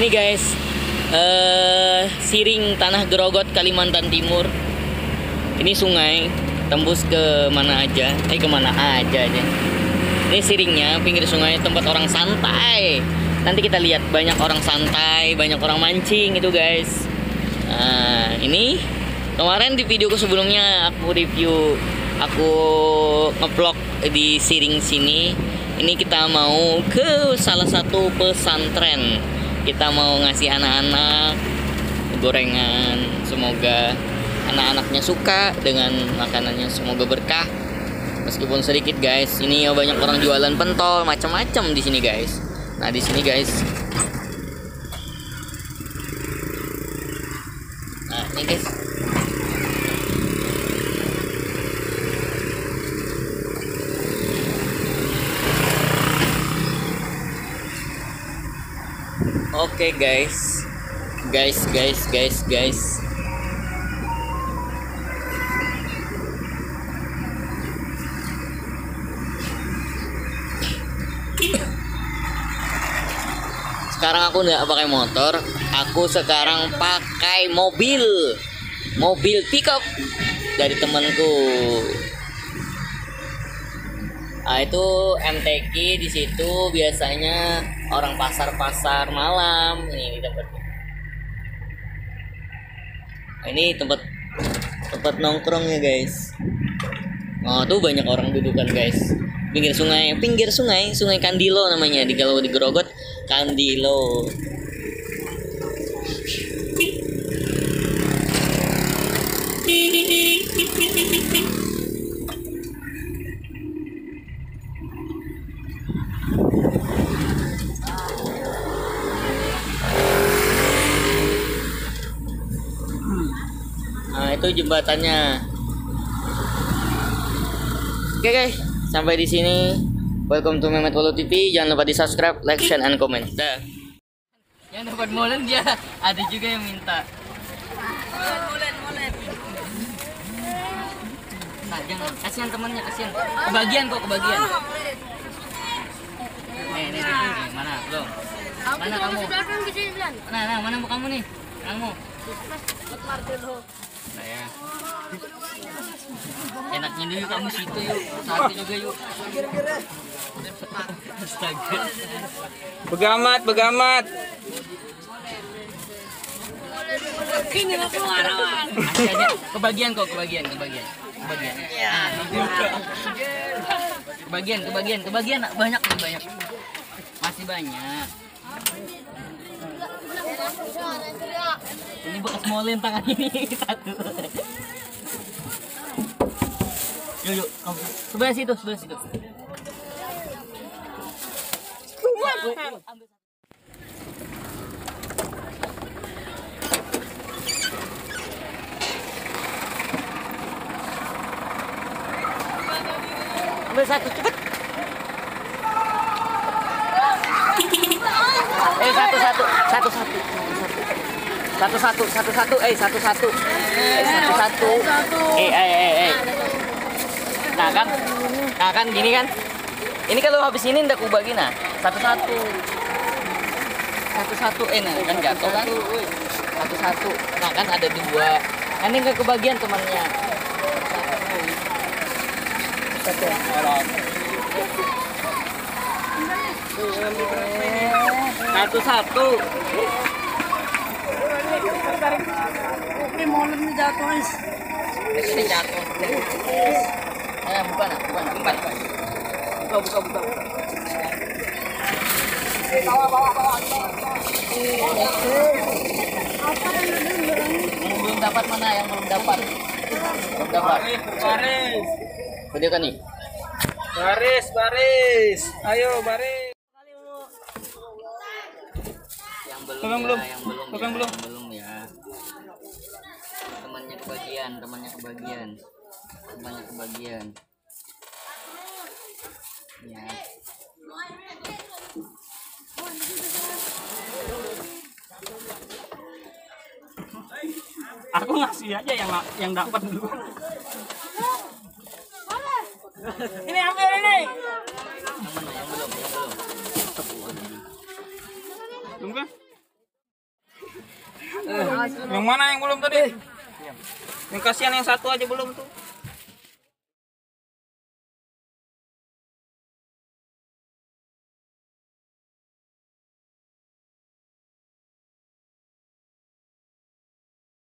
Ini guys, uh, Siring Tanah Gerogot Kalimantan Timur. Ini sungai tembus ke mana aja, eh ke mana aja aja. Ini siringnya pinggir sungai tempat orang santai. Nanti kita lihat banyak orang santai, banyak orang mancing itu guys. Uh, ini kemarin di videoku sebelumnya aku review aku ngevlog di Siring sini. Ini kita mau ke salah satu pesantren. Kita mau ngasih anak-anak gorengan. Semoga anak-anaknya suka dengan makanannya. Semoga berkah. Meskipun sedikit guys. Ini banyak orang jualan pentol macam-macam di sini guys. Nah di sini guys. Nah ini guys. Oke guys, guys, guys, guys, guys. Sekarang aku nggak pakai motor, aku sekarang pakai mobil, mobil pickup dari temanku. Nah, itu MTQ di situ biasanya orang pasar-pasar malam ini tempat Nah, ini tempat tempat nongkrongnya guys. Oh tuh banyak orang dudukan guys. Pinggir sungai, pinggir sungai, sungai Kandilo namanya di kalau di Gerogot Kandilo. Itu jembatannya. Oke guys, sampai di sini. Welcome to Mehmet Walu TV. Jangan lupa di subscribe, like, share, and comment. Dah. Yang dapat molen dia ada juga yang minta. Molen, molen. Nah, jangan kasihan temannya kasihan. Kebagian kok kebagian. Nih, nih, nih, nih. mana belum? Mana kamu? Nah, nah, mana kamu nih? Kamu. Marcelo. Nah, ya. Enaknya dulu kamu situ yuk. Satu juga yuk. Astaga. Begamat, begamat. Keluar kebagian kok, kebagian, kebagian. Kebagian. Nah, kebagian, kebagian, kebagian banyak nih banyak. Masih banyak. Ini bekas molen tangan ini satu. Yuk, yuk, kamu sebelah situ, sebelah situ. Ambil satu, cepet. Eh satu satu. Satu satu. Satu satu satu satu. Eh satu satu. Eh satu satu. Eh eh eh eh. Nah kan nah kan gini kan. Ini kalau habis ini ndak kubagi nah. Satu satu. Satu satu. Eh nah kan jatuh kan. Satu satu. Nah kan ada dua. Nah, ini nggak kebagian temannya. Satu satu satu molen ini jatuh. Ini jatuh eh bukan bukan bukan buka. Buka buka yang belum dapat mana? Yang belum dapat. Belum dapat. Baris, video kan nih baris, baris. Ayo, baris. yang belum Pegang ya, belum? yang belum Pegang ya, belum? yang belum ya temannya kebagian temannya kebagian temannya kebagian ya Aku ngasih aja yang yang dapat dulu. ini ambil ini. yang mana yang belum yang belum kan? Yang mana yang belum tadi? Yang kasihan yang satu aja belum tuh.